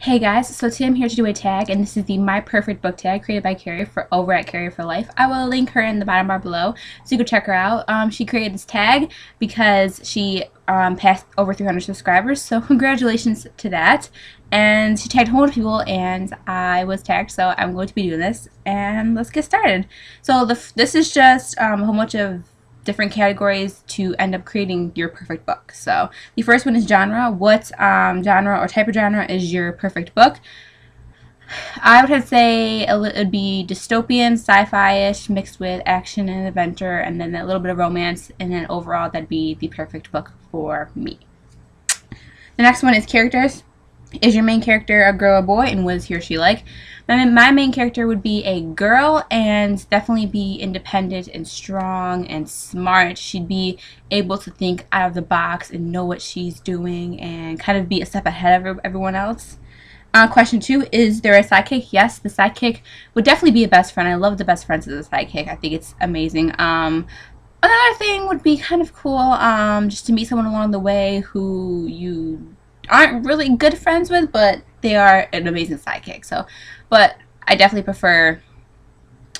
Hey guys, so today I'm here to do a tag, and this is the My Perfect Book tag created by Kerri for over at Kerri for Life. I will link her in the bottom bar below, so you can check her out. Um, she created this tag because she um, passed over 300 subscribers, so congratulations to that. And she tagged a whole bunch of people, and I was tagged, so I'm going to be doing this. And let's get started. So the, this is just um, a whole bunch of different categories to end up creating your perfect book. So the first one is genre. What um, genre or type of genre is your perfect book? I would say it would be dystopian, sci-fi-ish, mixed with action and adventure, and then a little bit of romance, and then overall that'd be the perfect book for me. The next one is characters. Is your main character a girl or boy, and what is he or she like? My, main character would be a girl and definitely be independent and strong and smart. She'd be able to think out of the box and know what she's doing and kind of be a step ahead of everyone else. Uh, question two, is there a sidekick? Yes, the sidekick would definitely be a best friend. I love the best friends as a sidekick. I think it's amazing. Um, another thing would be kind of cool um, just to meet someone along the way who you aren't really good friends with, but they are an amazing sidekick. So, but I definitely prefer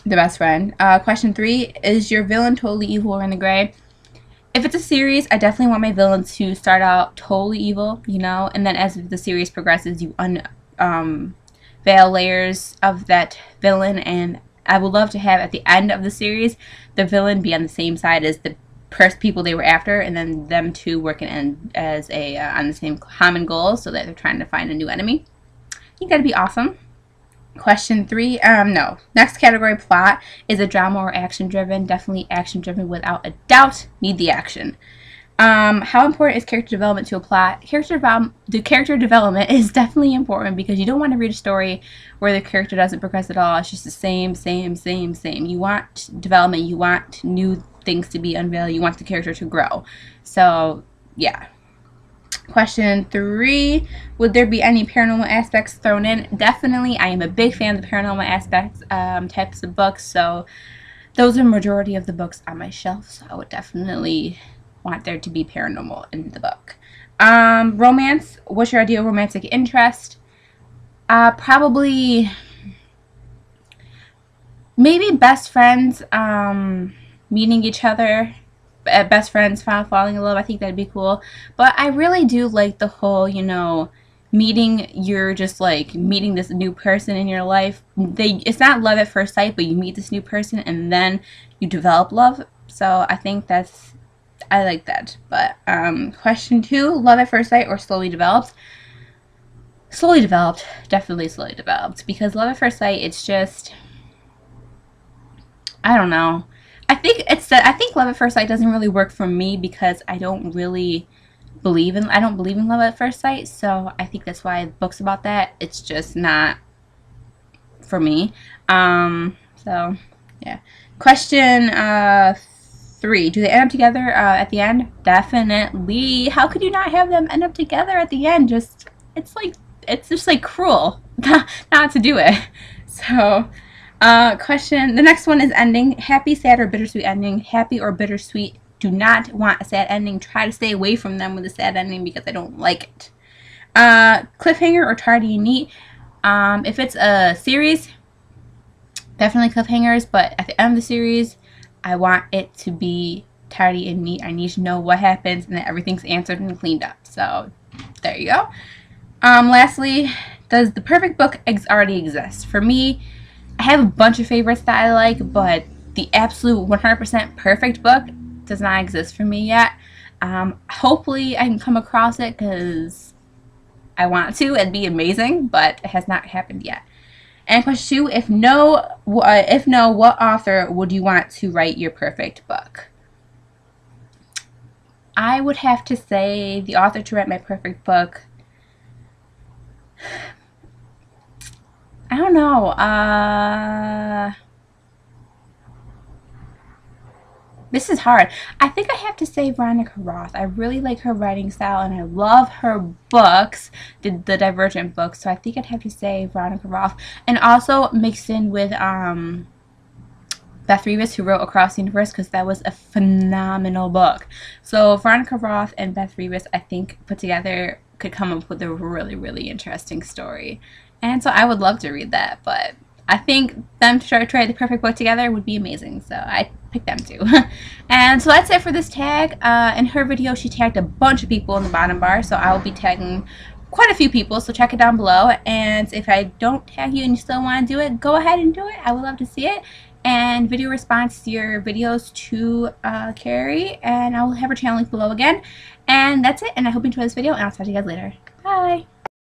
the best friend. Uh, question three is your villain totally evil or in the gray? If it's a series, I definitely want my villain to start out totally evil, you know, and then as the series progresses, you un um, layers of that villain, and I would love to have at the end of the series the villain be on the same side as the first people they were after, and then them two working in, as a uh, on the same common goal, so that they're trying to find a new enemy. I think that'd be awesome. Question three, um, no. Next category, plot. Is a drama or action driven? Definitely action driven without a doubt. Need the action. Um, how important is character development to a plot? Character the character development is definitely important because you don't want to read a story where the character doesn't progress at all. It's just the same, same, same, same. You want development. You want new things to be unveiled. You want the character to grow. So, yeah. Question three Would there be any paranormal aspects thrown in? Definitely. I am a big fan of the paranormal aspects um, types of books. So, those are majority of the books on my shelf. So, I would definitely want there to be paranormal in the book. Um, romance. What's your ideal romantic interest? Uh, probably maybe best friends. Um, meeting each other at best friends falling in love i think that'd be cool. But i really do like the whole you know meeting you're just like meeting this new person in your life. They it's not love at first sight but you meet this new person and then you develop love. So i think that's i like that. But um question two love at first sight or slowly developed? Slowly developed. Definitely slowly developed. Because love at first sight it's just i don't know I think it's that I think love at first sight doesn't really work for me because I don't really believe in I don't believe in love at first sight. So I think that's why books about that it's just not for me. Um, so yeah. Question uh, three: Do they end up together uh, at the end? Definitely. How could you not have them end up together at the end? Just it's like it's just like cruel not to do it. So uh, question. The next one is ending. Happy, sad, or bittersweet ending. Happy or bittersweet. Do not want a sad ending. Try to stay away from them with a sad ending because I don't like it. Uh, cliffhanger or tardy and neat. Um, if it's a series, definitely cliffhangers. But at the end of the series, I want it to be tidy and neat. I need to know what happens and that everything's answered and cleaned up. So there you go. Um, lastly, does the perfect book ex already exist? For me, I have a bunch of favorites that I like, but the absolute 100% perfect book does not exist for me yet. Um, hopefully I can come across it because I want to. It'd be amazing, but it has not happened yet. And question two, if no, uh, if no, what author would you want to write your perfect book? I would have to say the author to write my perfect book I don't know. Uh, this is hard. I think I have to say Veronica Roth. I really like her writing style and I love her books, the, the Divergent books. So I think I'd have to say Veronica Roth. And also mixed in with um, Beth Revis, who wrote Across the Universe, because that was a phenomenal book. So Veronica Roth and Beth Revis, I think, put together could come up with a really, really interesting story. And so I would love to read that, but I think them to try the perfect book together would be amazing. So I picked them too. and so that's it for this tag. Uh, in her video, she tagged a bunch of people in the bottom bar. So I will be tagging quite a few people. So check it down below. And if I don't tag you and you still want to do it, go ahead and do it. I would love to see it. And video response to your videos to uh, Kerri. And I will have her channel link below again. And that's it. And I hope you enjoyed this video. And I'll talk to you guys later. Bye.